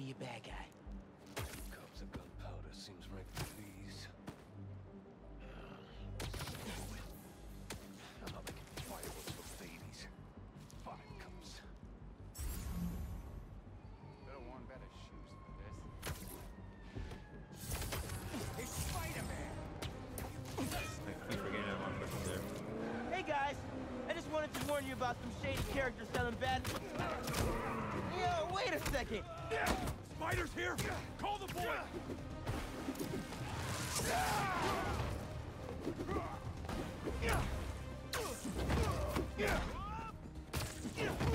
bad day to be a bad guy. Cups of gunpowder seems right for these. I'm not making fireworks for babies. Five cups. Could have worn better shoes than this. It's Spider-Man! I keep forgetting about one there. Hey guys, I just wanted to warn you about some shady characters selling bad. Yo, wait a second. Spider's here! Call the boy! We'll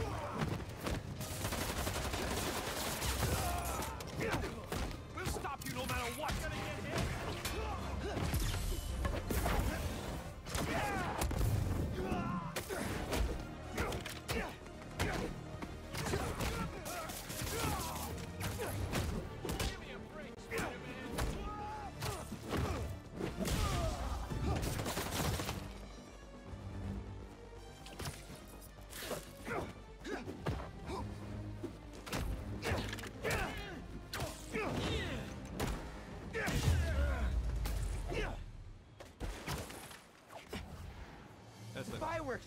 That's the Fireworks.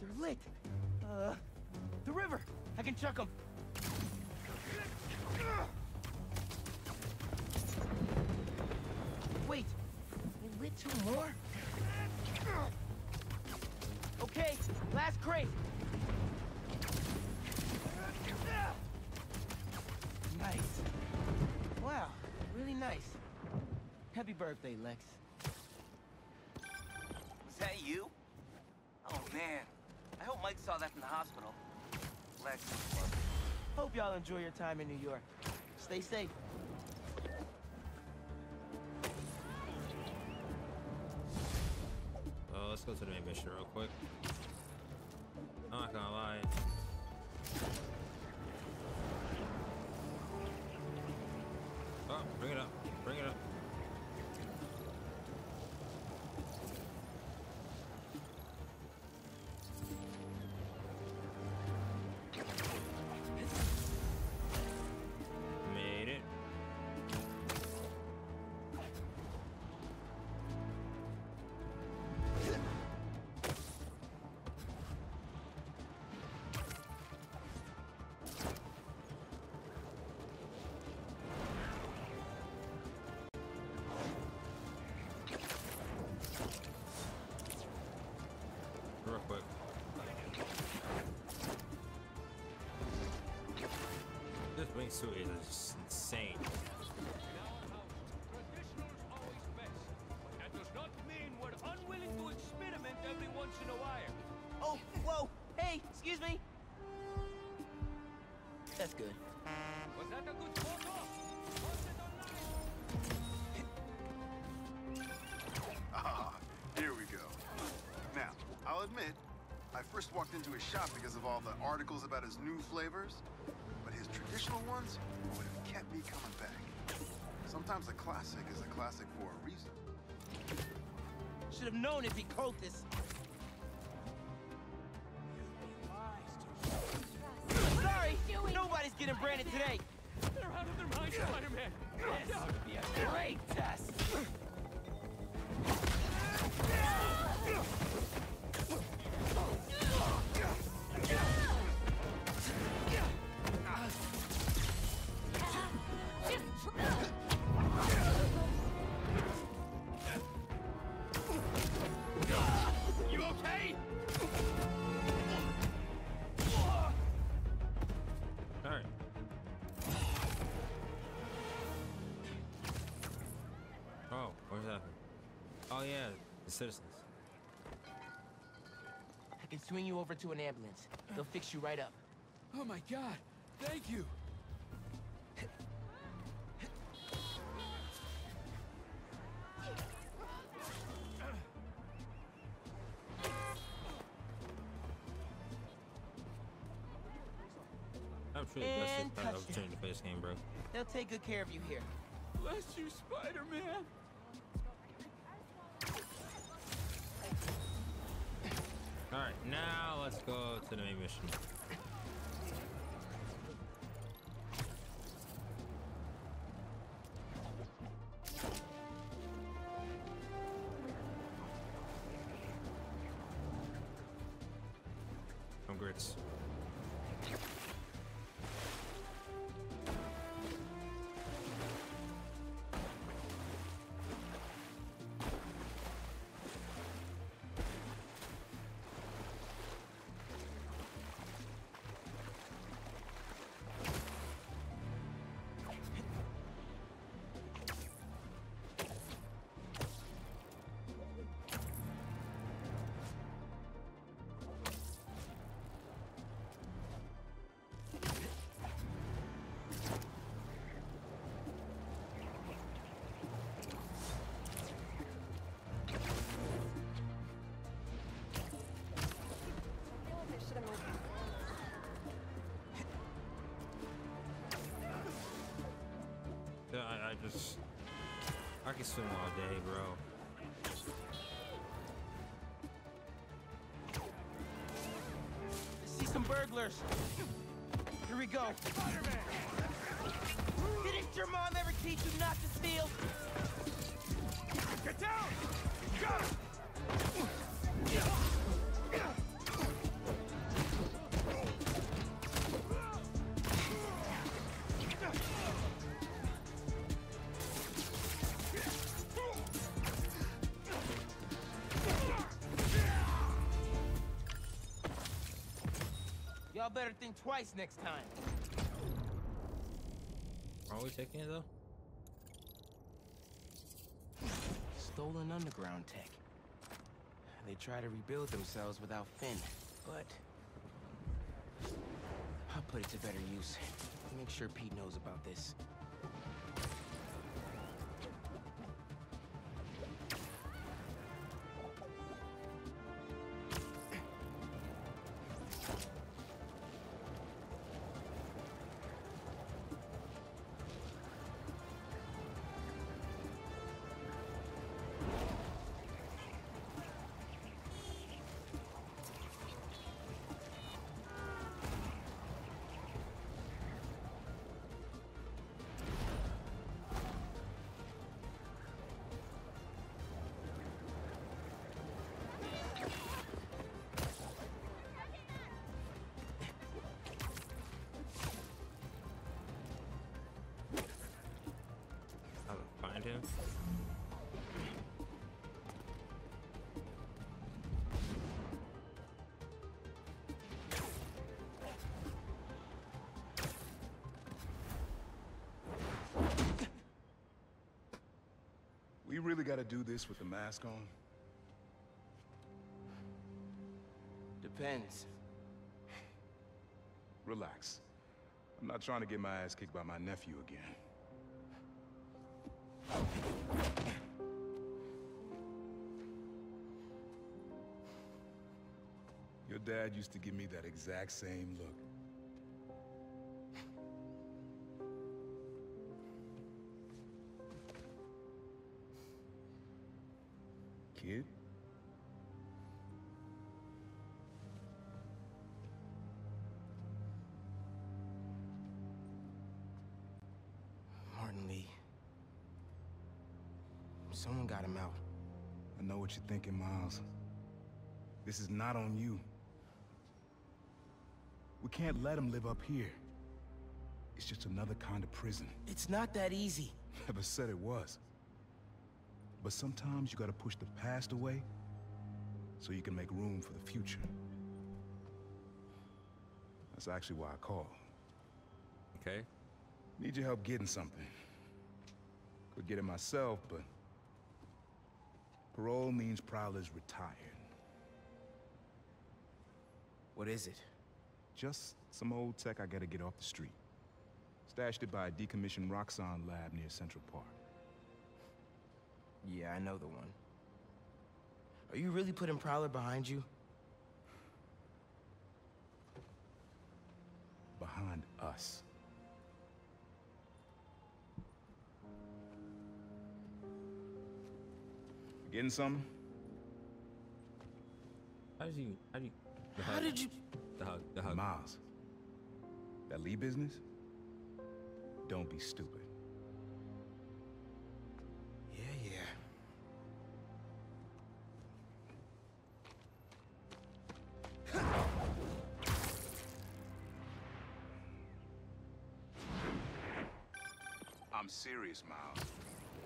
They're lit. Uh, the river. I can chuck them. Wait, they lit two more? Okay, last crate. Nice. Wow, really nice. Happy birthday, Lex. Saw that from the hospital. Lex. Hope y'all enjoy your time in New York. Stay safe. Oh, let's go to the main mission real quick. I'm not gonna lie. Oh, bring it up. Bring it up. Wingsuit is just insane. In our house, always best. But that does not mean we're unwilling to experiment every once in a while. Oh, whoa! Hey, excuse me! That's good. Was that a good photo? Post it online. Ah, here we go. Now, I'll admit, I first walked into his shop because of all the articles about his new flavors, but his traditional ones would have kept me coming back. Sometimes a classic is a classic for a reason. Should have known it'd be Cultists. Sorry, nobody's getting branded today. They're out of their minds, Spider-Man. This would be a great citizens. I can swing you over to an ambulance. They'll fix you right up. Oh my god, thank you. I'm sure the And best part of touchdown. the face game, bro. They'll take good care of you here. Bless you, Spider-Man. Alright, now let's go to the main mission. Swim all day, bro. See some burglars. Here we go. Didn't your mom ever teach you not to steal? Get down! Go! Better think twice next time. Are we taking it though? Stolen underground tech. They try to rebuild themselves without Finn, but... I'll put it to better use. Make sure Pete knows about this. We really gotta do this with the mask on? Depends. Relax. I'm not trying to get my ass kicked by my nephew again. Your dad used to give me that exact same look. Someone got him out. I know what you're thinking, Miles. This is not on you. We can't let him live up here. It's just another kind of prison. It's not that easy. Never said it was. But sometimes you gotta push the past away so you can make room for the future. That's actually why I called. Okay. Need your help getting something. Could get it myself, but... Parole means Prowler's retired. What is it? Just some old tech I gotta get off the street. Stashed it by a decommissioned Roxxon lab near Central Park. Yeah, I know the one. Are you really putting Prowler behind you? Behind us. Getting something? How did you? How do you? The How hug, did you... The hug. The hug. Miles. That Li business? Don't be stupid. Yeah, yeah. I'm serious, Miles.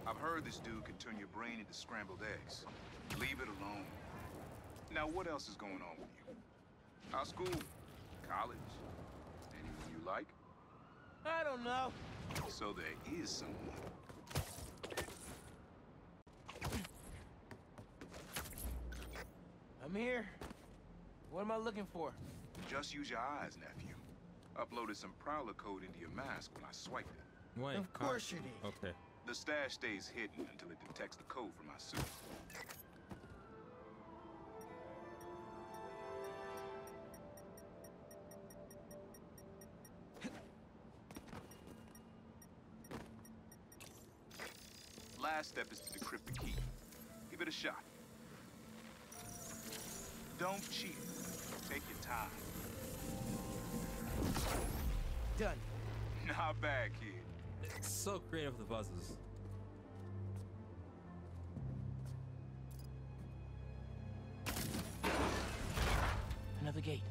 I've heard this dude can turn your brain into scrambled eggs. Leave it alone. Now, what else is going on with you? How school? College? Anyone you like? I don't know. So there is someone. I'm here. What am I looking for? Just use your eyes, nephew. Uploaded some Prowler code into your mask when I swiped it. Wait. Of how- course you did. Okay. The stash stays hidden until it detects the code from my suit. last step is to decrypt the key. Give it a shot. Don't cheat. Take your time. Done. Not bad, kid. It's so creative with the buzzes. Another gate.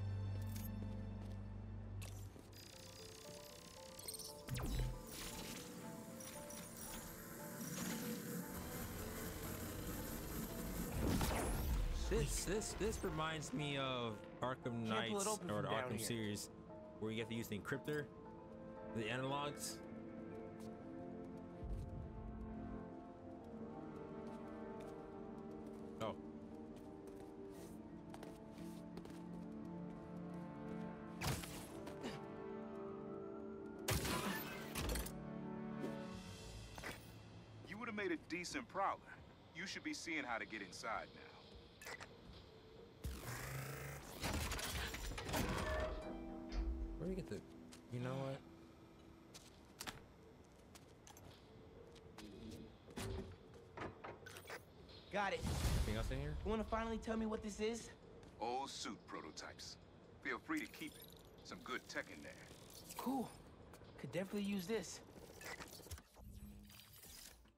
This this this reminds me of Arkham Can't pull it Knights or the Arkham here. series, where you have to use the encryptor, the analogs. Made a decent prowler. You should be seeing how to get inside now. Where do you get the? You know what? Got it. Anything else in here? You wanna finally tell me what this is? Old suit prototypes. Feel free to keep it. Some good tech in there. Cool. Could definitely use this.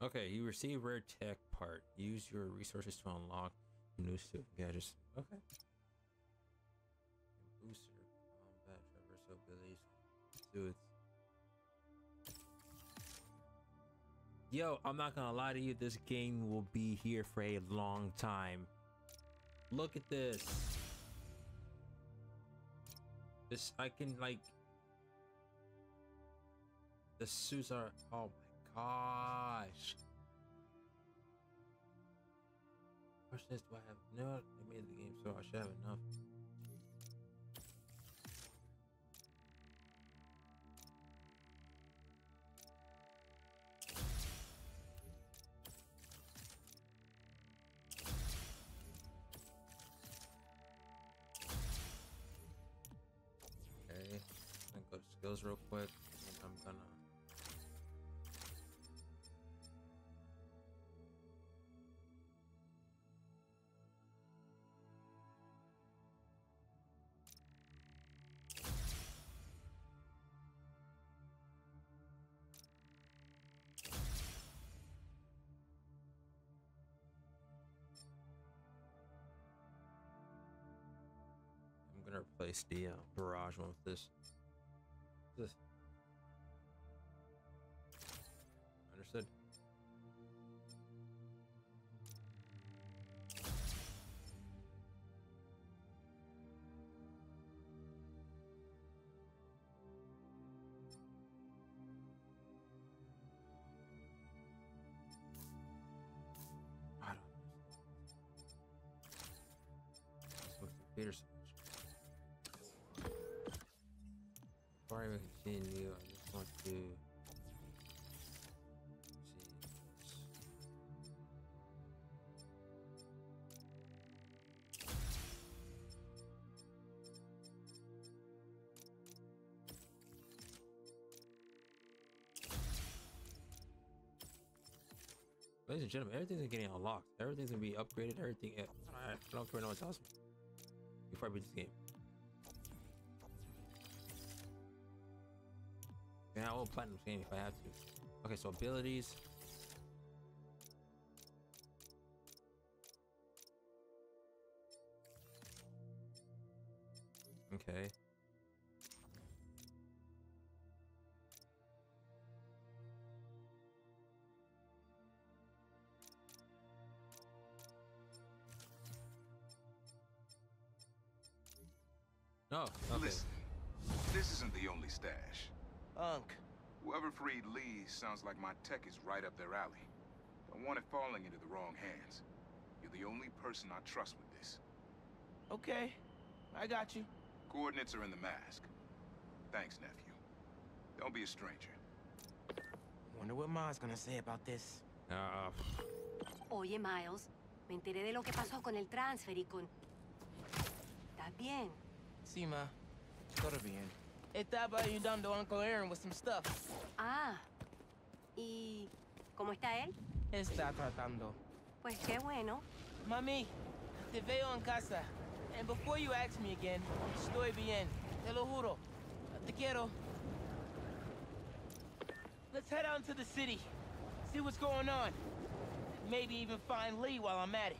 Okay, you receive rare tech part. Use your resources to unlock new suit gadgets. Okay. Combat, abilities, suits. Yo, I'm not gonna lie to you, this game will be here for a long time. Look at this. This, I can like. The suits are, oh my gosh. Question is, do I have, no, I made the game, so I should have enough. Replace the uh, barrage one with this. This. Understood. I I even continue, I just want to see. Ladies and gentlemen, everything's getting unlocked. Everything's gonna be upgraded. Everything. I don't care what no one tells me. Before I beat this game. And I will platinum this game if I have to. Okay, so abilities. Okay. Oh, okay. Listen, this isn't the only stash. Unk. Whoever freed Li sounds like my tech is right up their alley. Don't want it falling into the wrong hands. You're the only person I trust with this. Okay. I got you. Coordinates are in the mask. Thanks, nephew. Don't be a stranger. Wonder what Ma's gonna say about this. Uh, Oye, Miles, me enteré de lo que pasó con el transfer y con... ¿Estás bien? Sí, ma. Todo bien. Estaba ayudando a Uncle Aaron with some stuff. Ah. ¿Y cómo está él? está tratando. Pues qué bueno. Mami, te veo en casa. And before you ask me again, estoy bien. Te lo juro. Te quiero. Let's head out into the city. See what's going on. Maybe even find Li while I'm at it.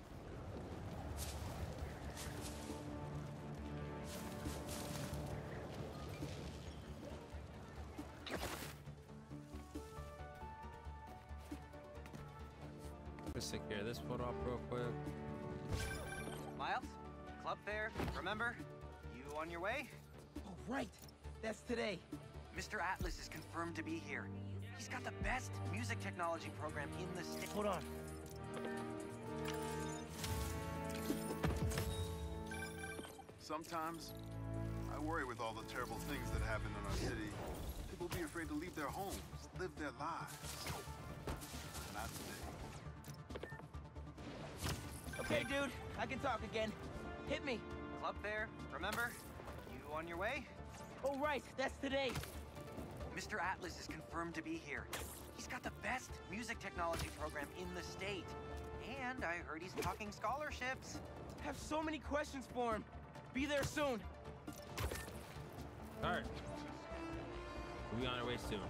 Let's take care of this photo op real quick. Miles? Club fair, remember? You on your way? Oh, right. That's today. Mr. Atlas is confirmed to be here. He's got the best music technology program in the state. Hold on. Sometimes, I worry with all the terrible things that happen in our city. People be afraid to leave their homes, live their lives. Not today. Okay, dude. I can talk again. Hit me. Club fair, remember? You on your way? Oh, right. That's today. Mr. Atlas is confirmed to be here. He's got the best music technology program in the state. And I heard he's talking scholarships. have so many questions for him. Be there soon. Alright. We'll be on our way soon.